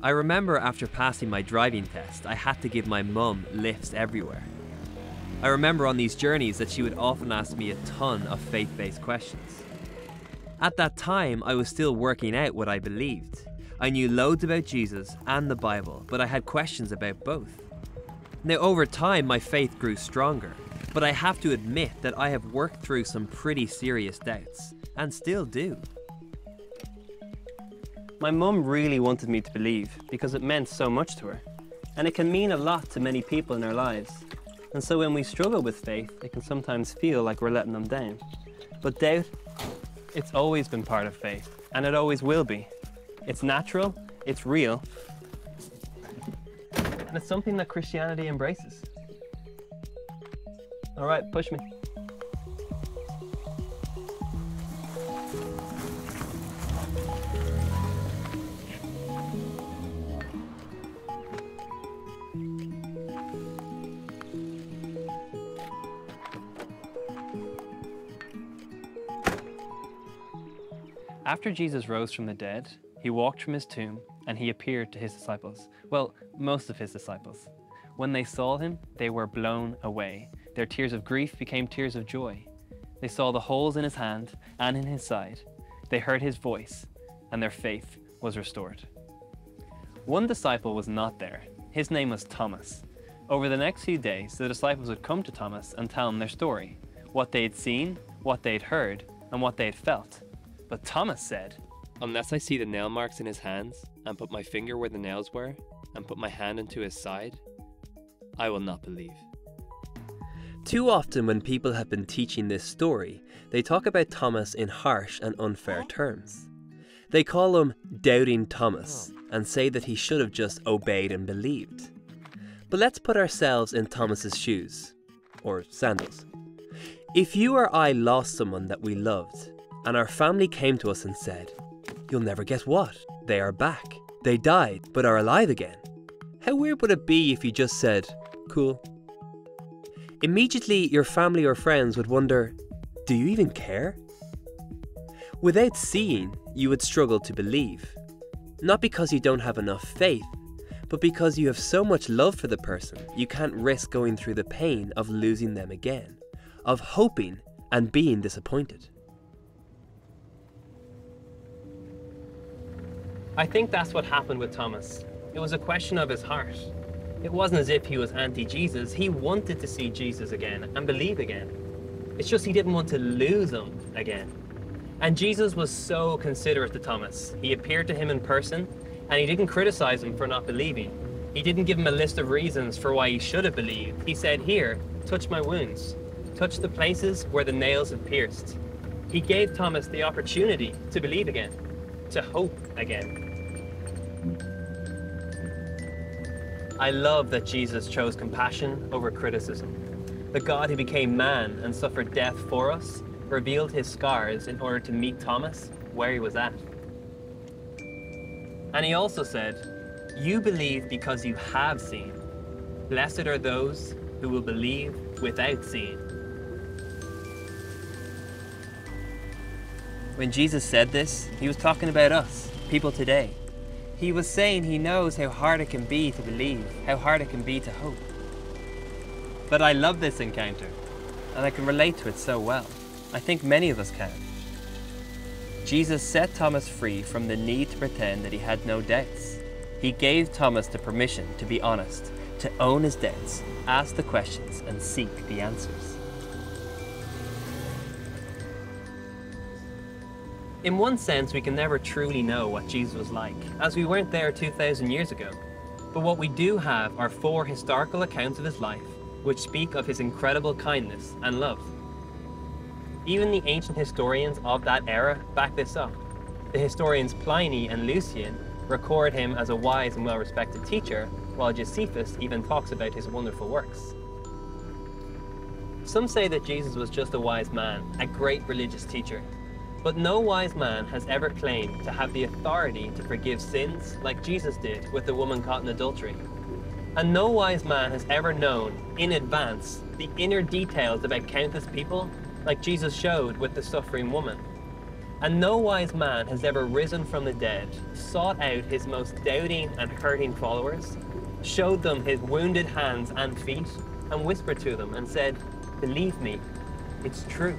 I remember after passing my driving test, I had to give my mum lifts everywhere. I remember on these journeys that she would often ask me a ton of faith based questions. At that time, I was still working out what I believed. I knew loads about Jesus and the Bible, but I had questions about both. Now, over time, my faith grew stronger, but I have to admit that I have worked through some pretty serious doubts, and still do. My mum really wanted me to believe because it meant so much to her, and it can mean a lot to many people in our lives. And so when we struggle with faith, it can sometimes feel like we're letting them down. But doubt, it's always been part of faith, and it always will be. It's natural, it's real, and it's something that Christianity embraces. All right, push me. After Jesus rose from the dead, he walked from his tomb and he appeared to his disciples. Well, most of his disciples. When they saw him, they were blown away. Their tears of grief became tears of joy. They saw the holes in his hand and in his side. They heard his voice, and their faith was restored. One disciple was not there. His name was Thomas. Over the next few days, the disciples would come to Thomas and tell him their story what they had seen, what they had heard, and what they had felt. But Thomas said, Unless I see the nail marks in his hands, and put my finger where the nails were, and put my hand into his side, I will not believe. Too often, when people have been teaching this story, they talk about Thomas in harsh and unfair terms. They call him Doubting Thomas and say that he should have just obeyed and believed. But let's put ourselves in Thomas's shoes, or sandals. If you or I lost someone that we loved, and our family came to us and said, You'll never guess what, they are back. They died, but are alive again. How weird would it be if you just said, Cool. Immediately, your family or friends would wonder, Do you even care? Without seeing, you would struggle to believe. Not because you don't have enough faith, but because you have so much love for the person, you can't risk going through the pain of losing them again, of hoping and being disappointed. I think that's what happened with Thomas. It was a question of his heart. It wasn't as if he was anti Jesus, he wanted to see Jesus again and believe again. It's just he didn't want to lose him again. And Jesus was so considerate to Thomas. He appeared to him in person and he didn't criticize him for not believing. He didn't give him a list of reasons for why he should have believed. He said, Here, touch my wounds, touch the places where the nails have pierced. He gave Thomas the opportunity to believe again, to hope again. I love that Jesus chose compassion over criticism. The God who became man and suffered death for us revealed his scars in order to meet Thomas where he was at. And he also said, You believe because you have seen. Blessed are those who will believe without seeing. When Jesus said this, he was talking about us, people today. He was saying he knows how hard it can be to believe, how hard it can be to hope. But I love this encounter, and I can relate to it so well. I think many of us can. Jesus set Thomas free from the need to pretend that he had no debts. He gave Thomas the permission to be honest, to own his debts, ask the questions, and seek the answers. In one sense, we can never truly know what Jesus was like, as we weren't there 2,000 years ago. But what we do have are four historical accounts of his life, which speak of his incredible kindness and love. Even the ancient historians of that era back this up. The historians Pliny and Lucian record him as a wise and well respected teacher, while Josephus even talks about his wonderful works. Some say that Jesus was just a wise man, a great religious teacher, but no wise man has ever claimed to have the authority to forgive sins like Jesus did with the woman caught in adultery. And no wise man has ever known, in advance, the inner details about countless people like Jesus showed with the suffering woman. And no wise man has ever risen from the dead, sought out his most doubting and hurting followers, showed them his wounded hands and feet, and whispered to them and said, Believe me, it's true.